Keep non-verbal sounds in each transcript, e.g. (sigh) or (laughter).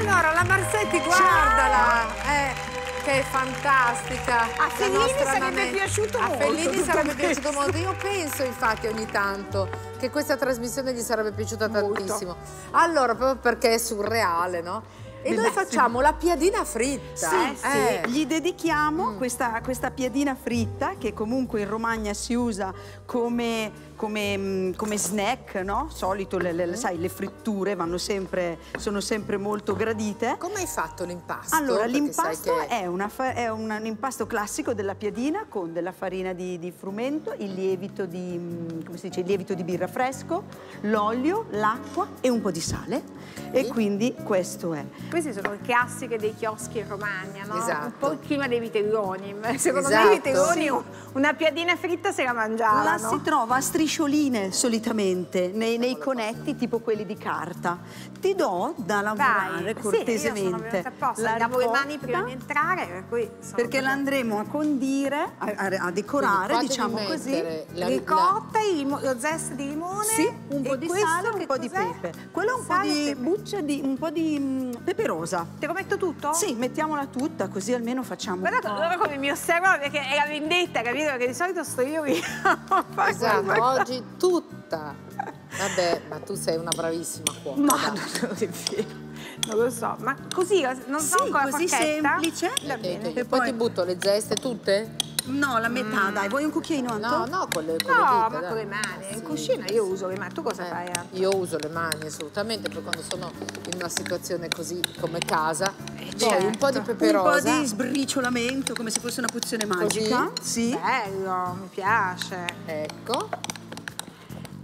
Allora, la Marsetti, guardala! Eh, che è fantastica! A Fellini sarebbe piaciuto A molto Fellini tutto sarebbe questo. piaciuto molto. Io penso, infatti, ogni tanto che questa trasmissione gli sarebbe piaciuta Molto. tantissimo. Allora, proprio perché è surreale, no? E noi facciamo la piadina fritta. Sì, sì, Eh. gli dedichiamo questa, questa piadina fritta che comunque in Romagna si usa come, come, mm, come snack, no? Solito, le, le- sai, le fritture vanno sempre, sono sempre molto gradite. Come hai fatto l'impasto? Allora, l'impasto che- è, è un, impasto classico della piadina con della farina di, di frumento, il lievito di, mm, come si dice, il lievito di birra fresco, l'olio, l'acqua e un po' di sale. E quindi questo è. Queste sono le classiche dei chioschi in Romagna, no? Esatto. Un po' il clima dei vitelloni. Secondo Esatto. me i vitelloni Sì. un- una piadina fritta se la mangiavano. La si trova a striscioline solitamente nei, nei conetti tipo quelli di carta. Ti do da lavorare Vai. cortesemente. Sì, io la lavo le mani prima di entrare, per cui sono perché proprio- l'andremo a condire, a, a- a decorare, diciamo così. la- ricotta, il limo- lo zest di limone, Sì, un po' e di questo sale, un che po' di pepe. Quello è un po' Sale e di buccia di un po' di mm, pepe rosa. Te lo metto tutto? Sì, mettiamola tutta, così almeno facciamo Guardate un po'. loro come mi osservano perché è la vendetta, capito? Perché di solito sto io (laughs) fare Esatto, oggi tutta. Vabbè, ma tu sei una bravissima cuoca. Ma dai. non è vero. Non lo so, ma così non so Sì, ancora così forchetta? semplice. Va Eh, bene. che- poi ti butto le zeste tutte? No, la metà, dai. Vuoi un cucchiaino, Anto? No, no, con le, con le No, dita, ma dai. con le mani. In Sì. cucina io uso le mani. Tu cosa Eh, fai? Anto? io uso le mani assolutamente per quando sono in una situazione così come casa. Poi certo. un po' di Un pepe po' di sbriciolamento, come se fosse una pozione magica. Sì. Bello, mi piace. Ecco.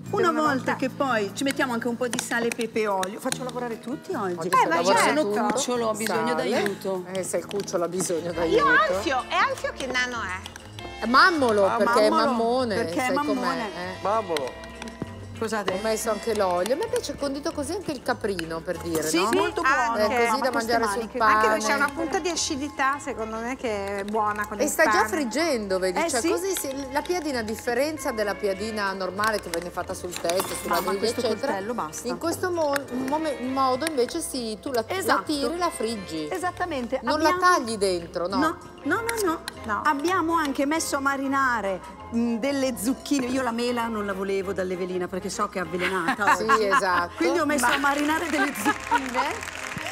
Una Devono volta montare. che poi ci mettiamo anche un po' di sale, pepe e olio. Faccio lavorare tutti oggi. Oggi Eh, ma certo. tutto. Cucciolo, ho bisogno d'aiuto. Eh, se il cucciolo ha bisogno d'aiuto. Io Alfio, e Alfio che nano è? Mammolo, Ah, perché è mammolo, mammone. perché è sai com'è, mammone. eh. Mammolo. Scusate. Ho messo anche l'olio. A me piace condito così anche il caprino, per dire, Sì, no? molto buono. anche. Eh, così da mangiare sul maniche. pane. Anche perché c'è una punta di acidità, secondo me, che è buona con E il sta già friggendo, vedi? Eh, cioè, sì. così si- la piadina, a differenza della piadina normale che viene fatta sul tetto, sulla No, griglia, questo eccetera, coltello basta. in questo mo- modo invece si, tu la, la Esatto. tiri e la friggi. Esattamente. Non abbiamo- la tagli dentro, no? No, no, no, no. No. Abbiamo anche messo a marinare delle zucchine. Io la mela non la volevo dall'Evelina perché so che è avvelenata. (laughs) Sì, oggi. esatto. Quindi ho messo a marinare delle (laughs) zucchine.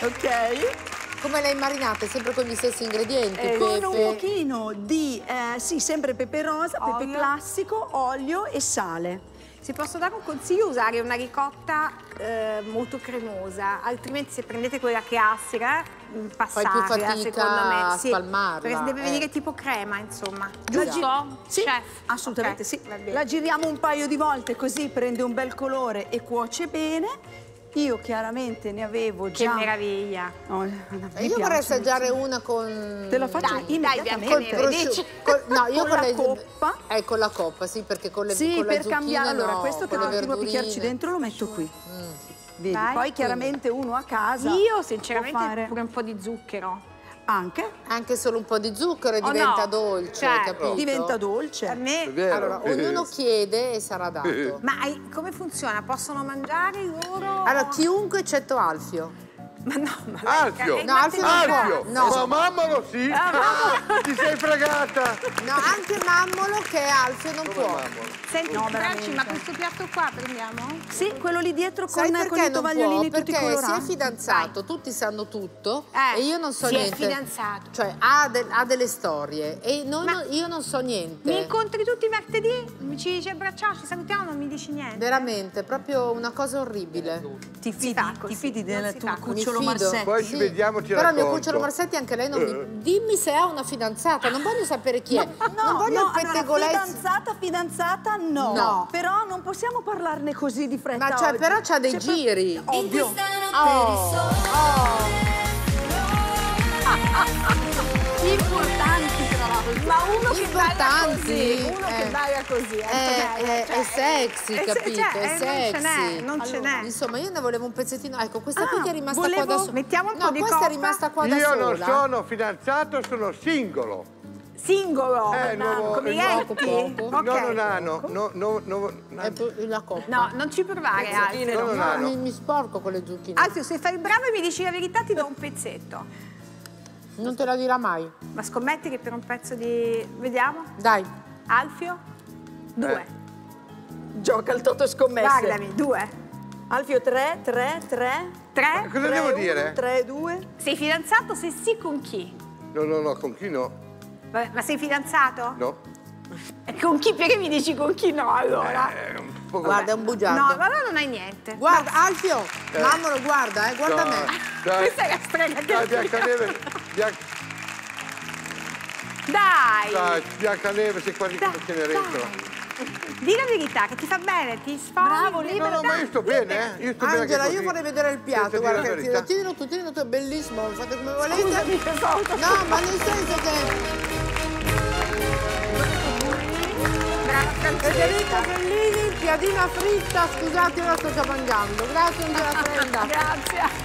Ok? Come le hai marinate? Sempre con gli stessi ingredienti? Eh, con un pochino di, eh, sì, sempre pepe rosa, pepe Olio. classico, olio e sale. Se posso dare un consiglio, usare una ricotta eh, molto cremosa, altrimenti se prendete quella classica, mh, passarla, fatica secondo me. a Sì, spalmarla, deve eh. venire tipo crema, insomma. Giusto? Sì, Chef? assolutamente Ok, sì. La giriamo un paio di volte così prende un bel colore e cuoce bene. Io chiaramente ne avevo Che già... meraviglia. Oh, mi Eh, Io piace. vorrei assaggiare una con... Te la faccio Dai, dai, immediatamente. Prosciutto. dici. Col- no, io Con con, la le coppa. Eh, con la coppa, sì, perché con le Sì, con per cambiare. zucchine Allora, no, questo che con le continuo a picchiarci dentro lo metto qui. Mm. Vedi? Dai. Poi chiaramente uno a casa Io può sinceramente fare pure un po' di zucchero. Anche Anche solo un po' di zucchero e Oh, diventa no. dolce, Cioè, capito? diventa A dolce. me... È vero. Allora, ognuno (laughs) chiede e sarà dato. Ma hai- come funziona? Possono mangiare loro? Allora, chiunque eccetto Alfio. Ma no, ma Alfio. No, ma Alfio. Alfio. No. Ma mammalo sì. Ti sei fregata. No, anche Mammolo che è Alfio non Come può. mammalo? Senti, No, Franci, ma questo piatto qua prendiamo? Sì, quello lì dietro con, con perché i tovagliolini può? tutti Perché si è colorati. fidanzato, tutti sanno tutto Eh, e io non so si è niente. fidanzato. Cioè, ha, de- ha delle storie e non- io non so niente. Mi incontri tutti i martedì, mi ci dici abbracciamo, ci salutiamo, non mi dici niente. Veramente, proprio una cosa orribile. Ti fidi, ti fidi non del si tuo fa così. Mi cucciolo. Marsetti? Poi ci vediamo, ti Però il mio cucciolo Marsetti anche lei non Eh. mi... Dimmi se ha una fidanzata, non voglio sapere chi è. non No, voglio no, il allora, pettegolezzo. fidanzata, fidanzata no. No. Però non possiamo parlarne così di fretta Ma cioè, oggi. però c'ha dei per- giri. Ovvio. Oh, Importanti tra l'altro. Ma uno che Importanti, così, uno eh. che balla così, È, è- cioè, è sexy, è capito? cioè, è eh, sexy. Non ce n'è, non ce Allora, n'è. Insomma, io ne volevo un pezzettino. Ecco, questa Ah, qui che è rimasta volevo- qua da sola. mettiamo un no, po' di questa coppa. è rimasta qua da Io sola. non sono fidanzato, sono singolo. singolo, Eh, nuovo- con i il nuovo- retti? poco. Ok. Nono nano, no, no, no, È pu- la coppa. No, non ci provare, Alfio. No, mi, mi sporco con le zucchine. Alfio, se fai il bravo e mi dici la verità ti do un pezzetto. Non te la dirà mai. Ma scommetti che per un pezzo di... Vediamo? Dai. Alfio? Due. Gioca il toto scommesse. Guardami, due. Alfio 3, 3, 3. Tre? Cosa devo dire? 3, 2. Sei fidanzato? Se sì, con chi? No, no, no, con chi no? Vabbè, Ma sei fidanzato? No. E Con chi? Perché mi dici con chi no allora? È un po' Guarda, è un bugiardo. No, allora non hai niente. Guarda, Alfio, mammolo, guarda, eh, guarda me. Dai, Questa è la strega che dai, Biancaneve, (laughs) Bian- Dai! dai, Biancaneve, sei quasi come Dai, Cenerentola. Di la verità, che ti fa bene, ti sfoghi. Bravo, ti- No, no, ma io sto bene, eh? Io sto bene Angela, anche io vorrei vedere il piatto, guarda, che tienilo tu, tienilo tu, è bellissimo, fate come volete. Scusami. No, ma nel senso che. Federica Fellini, piadina fritta, scusate, ora sto già mangiando. Grazie Angela Frenda. (laughs) Grazie.